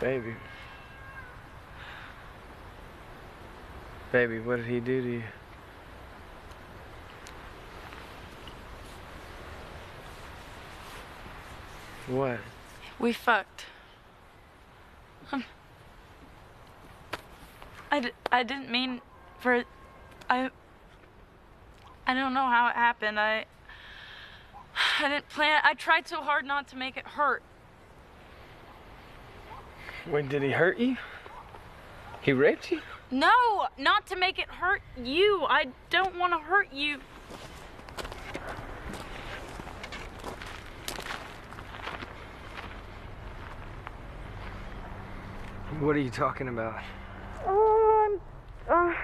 Baby. Baby, what did he do to you? What? We fucked. Um, I, d- I didn't mean for. I. I don't know how it happened. I. I didn't plan. I tried so hard not to make it hurt. Wait, did he hurt you? He raped you? No, not to make it hurt you. I don't want to hurt you. What are you talking about? Oh, I'm. Uh,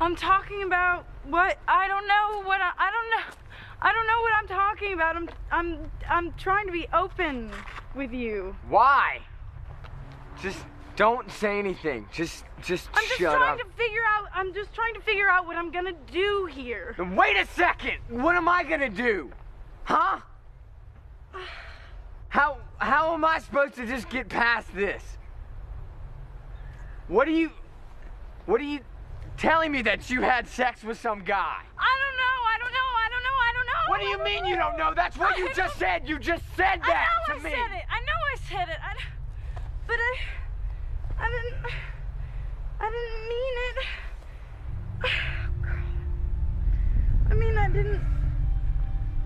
I'm talking about what I don't know what I, I don't know. I don't know what I'm talking about. I'm I'm I'm trying to be open with you. Why? Just don't say anything. Just just I'm just shut trying up. to figure out. I'm just trying to figure out what I'm gonna do here. Wait a second. What am I gonna do? Huh? How how am I supposed to just get past this? What are you What are you telling me that you had sex with some guy? I don't know. I don't know. I don't know. I don't know. What do you mean you don't know? That's what you just said. You just said I that know to I me. said it. I know it. I, but I, I didn't. I didn't mean it. I mean, I didn't.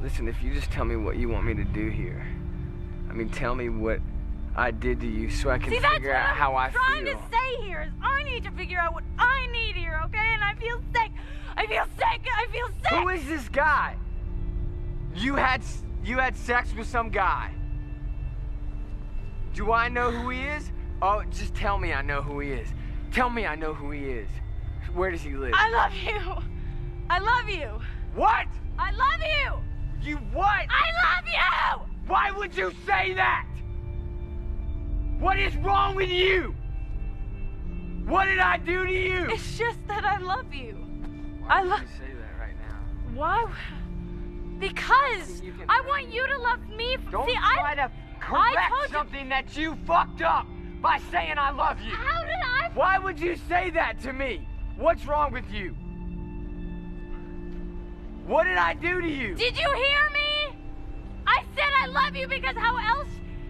Listen, if you just tell me what you want me to do here. I mean, tell me what I did to you so I can See, figure out I'm how I trying feel. to say here is I need to figure out what I need here, okay? And I feel sick. I feel sick. I feel sick. Who is this guy? You had you had sex with some guy. Do I know who he is? Oh, just tell me I know who he is. Tell me I know who he is. Where does he live? I love you. I love you. what? I love you. You what? I love you. Why would you say that? What is wrong with you? What did I do to you? It's just that I love you. I love. say that right now. Why? Because I want you to love me. Don't See, try I. to correct something that you fucked up by saying I love you. How did I? Why would you say that to me? What's wrong with you? What did I do to you? Did you hear me? I said I love you because how else?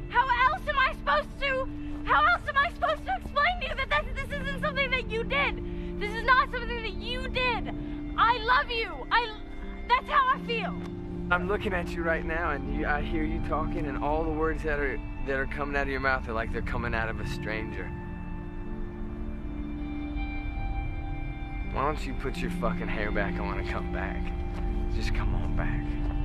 How else am I supposed to? How else am I supposed to explain to you that this, this isn't something that you did? This is not something that you did. I love you. I. That's how I feel. I'm looking at you right now, and you, I hear you talking, and all the words that are that are coming out of your mouth are like they're coming out of a stranger. Why don't you put your fucking hair back on and come back? Just come on back.